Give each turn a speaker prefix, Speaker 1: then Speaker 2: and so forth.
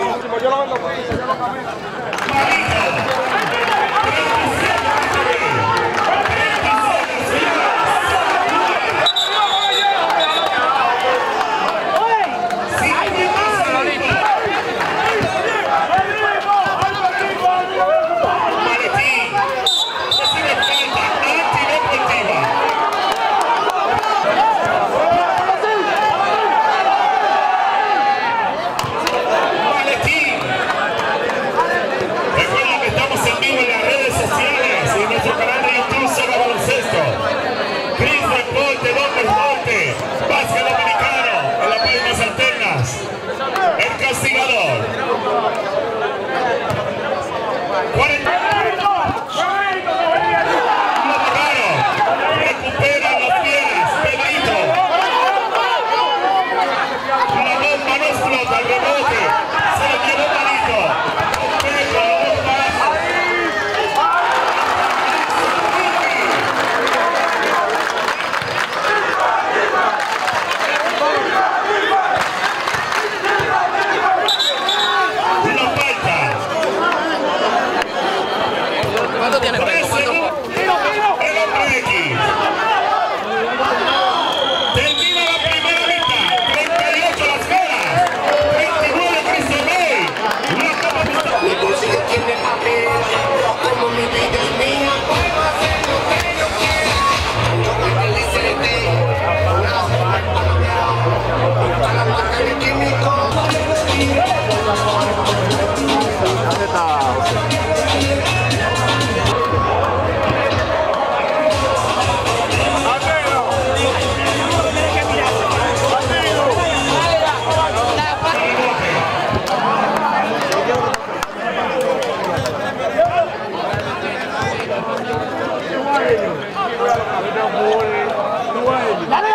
Speaker 1: Último, yo lo vendo, yo lo
Speaker 2: Dale